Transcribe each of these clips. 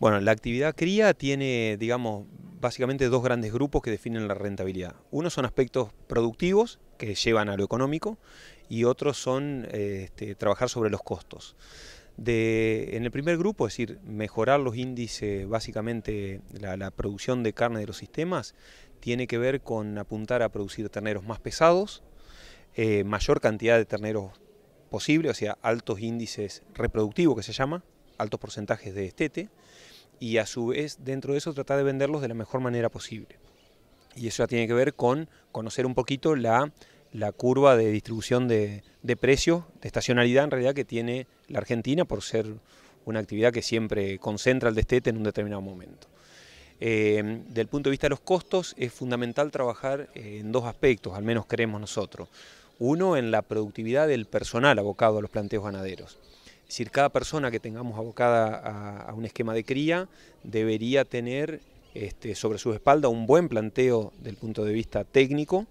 Bueno, la actividad cría tiene, digamos, básicamente dos grandes grupos que definen la rentabilidad. Uno son aspectos productivos que llevan a lo económico y otros son este, trabajar sobre los costos. en el primer grupo, es decir, mejorar los índices, básicamente la, producción de carne de los sistemas, tiene que ver con apuntar a producir terneros más pesados, eh, mayor cantidad de terneros posible, o sea, altos índices reproductivos que se llama, altos porcentajes de estete, y a su vez dentro de eso tratar de venderlos de la mejor manera posible. Y eso ya tiene que ver con conocer un poquito la, la curva de distribución de, de precios, de estacionalidad en realidad que tiene la Argentina por ser una actividad que siempre concentra el destete en un determinado momento. Eh, del punto de vista de los costos es fundamental trabajar en dos aspectos, al menos creemos nosotros. Uno, en la productividad del personal abocado a los planteos ganaderos. Es decir, cada persona que tengamos abocada a, un esquema de cría debería tener este, sobre su espalda un buen planteo del punto de vista técnico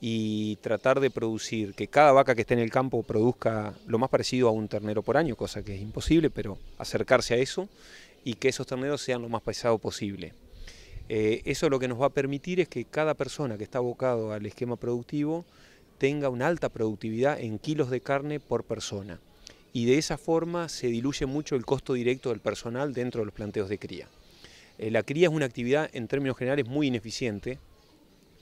y tratar de producir, que cada vaca que esté en el campo produzca lo más parecido a un ternero por año, cosa que es imposible, pero acercarse a eso y que esos terneros sean lo más pesado posible. Eh, eso lo que nos va a permitir es que cada persona que está abocado al esquema productivo tenga una alta productividad en kilos de carne por persona y de esa forma se diluye mucho el costo directo del personal dentro de los planteos de cría. Eh, la cría es una actividad en términos generales muy ineficiente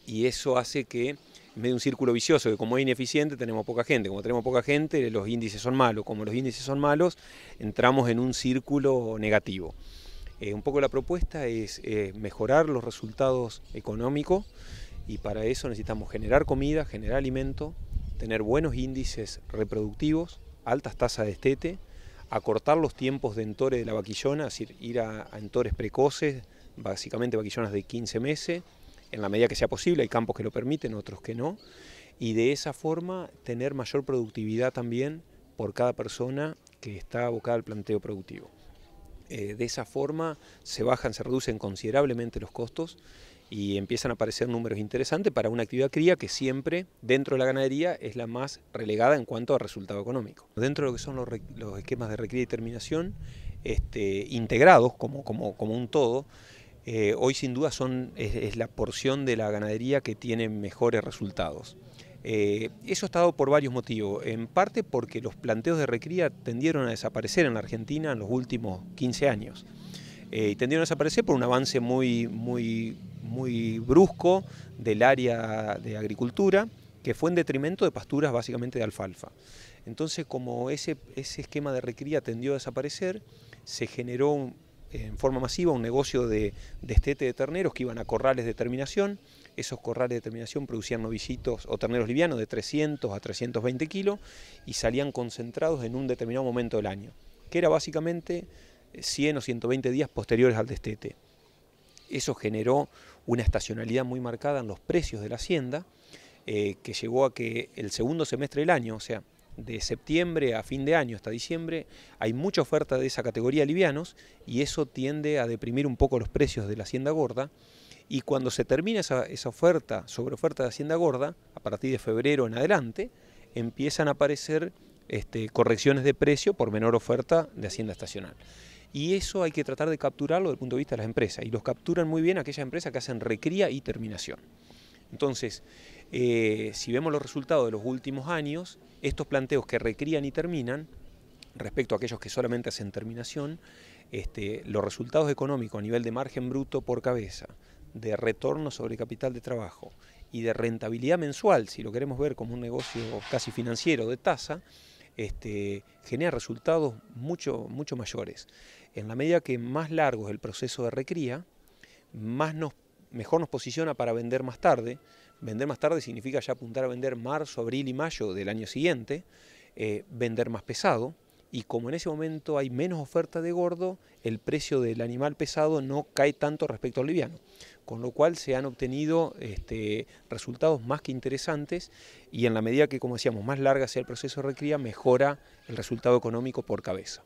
y eso hace que en medio de un círculo vicioso, que como es ineficiente tenemos poca gente, como tenemos poca gente los índices son malos, como los índices son malos entramos en un círculo negativo. Eh, un poco la propuesta es eh, mejorar los resultados económicos y para eso necesitamos generar comida, generar alimento, tener buenos índices reproductivos, altas tasas de estete, acortar los tiempos de entore de la vaquillona, es decir, ir a, entores precoces, básicamente vaquillonas de 15 meses, en la medida que sea posible, hay campos que lo permiten, otros que no, y de esa forma tener mayor productividad también por cada persona que está abocada al planteo productivo. Eh, de esa forma se bajan, se reducen considerablemente los costos y empiezan a aparecer números interesantes para una actividad cría que siempre dentro de la ganadería es la más relegada en cuanto a resultado económico. Dentro de lo que son los, esquemas de recría y terminación, este, integrados como, un todo, eh, hoy sin duda son, es, la porción de la ganadería que tiene mejores resultados. Eh, eso ha dado por varios motivos, en parte porque los planteos de recría tendieron a desaparecer en la Argentina en los últimos 15 años. Eh, y tendieron a desaparecer por un avance muy, muy muy brusco del área de agricultura, que fue en detrimento de pasturas básicamente de alfalfa. Entonces, como ese, ese esquema de recría tendió a desaparecer, se generó en forma masiva un negocio de, destete de terneros que iban a corrales de terminación. Esos corrales de terminación producían novicitos o terneros livianos de 300 a 320 kilos y salían concentrados en un determinado momento del año, que era básicamente 100 o 120 días posteriores al destete. Eso generó una estacionalidad muy marcada en los precios de la hacienda, eh, que llevó a que el segundo semestre del año, o sea, de septiembre a fin de año hasta diciembre, hay mucha oferta de esa categoría livianos y eso tiende a deprimir un poco los precios de la hacienda gorda. Y cuando se termina esa, oferta, sobre oferta de hacienda gorda, a partir de febrero en adelante, empiezan a aparecer este, correcciones de precio por menor oferta de hacienda estacional. Y eso hay que tratar de capturarlo desde el punto de vista de las empresas. Y los capturan muy bien aquellas empresas que hacen recría y terminación. Entonces, eh, si vemos los resultados de los últimos años, estos planteos que recrían y terminan, respecto a aquellos que solamente hacen terminación, este, los resultados económicos a nivel de margen bruto por cabeza, de retorno sobre capital de trabajo y de rentabilidad mensual, si lo queremos ver como un negocio casi financiero de tasa, este, genera resultados mucho, mucho mayores. En la medida que más largo es el proceso de recría, más nos, mejor nos posiciona para vender más tarde. Vender más tarde significa ya apuntar a vender marzo, abril y mayo del año siguiente, eh, vender más pesado, y como en ese momento hay menos oferta de gordo, el precio del animal pesado no cae tanto respecto al liviano, con lo cual se han obtenido este, resultados más que interesantes y en la medida que, como decíamos, más larga sea el proceso de recría, mejora el resultado económico por cabeza.